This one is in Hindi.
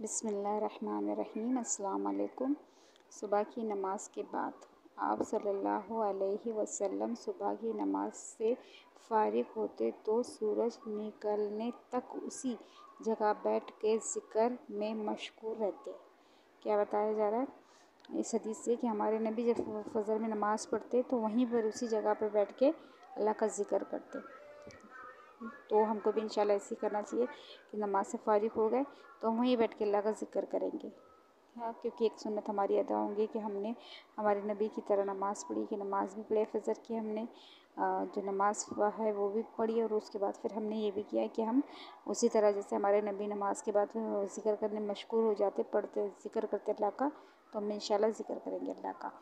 बिसमीम अल्लाम सुबह की नमाज़ के बाद आप सल्लल्लाहु अलैहि वसल्लम सुबह की नमाज़ से फारिग होते तो सूरज निकलने तक उसी जगह बैठ के ज़िक्र में मशगूल रहते। क्या बताया जा रहा है? इस हदीस से कि हमारे नबी जब फजर में नमाज़ पढ़ते तो वहीं पर उसी जगह पर बैठ के अल्लाह का ज़िक्र करते। तो हमको भी इंशाल्लाह ऐसे ही करना चाहिए कि नमाज़ से फारिग हो गए तो हम वहीं बैठ के अल्लाह का ज़िक्र करेंगे। हाँ क्योंकि एक सुन्नत हमारी अदा होंगी कि हमने, हमारे नबी की तरह नमाज़ पढ़ी, कि नमाज़ भी पढ़े, फजर की हमने जो नमाज़ है वो भी पढ़ी और उसके बाद फिर हमने ये भी किया कि हम उसी तरह जैसे हमारे नबी नमाज़ के बाद ज़िक्र करने मशगूल हो जाते, पढ़ते, ज़िक्र करते अल्लाह का तो हम इंशाल्लाह ज़िक्र करेंगे अल्लाह का।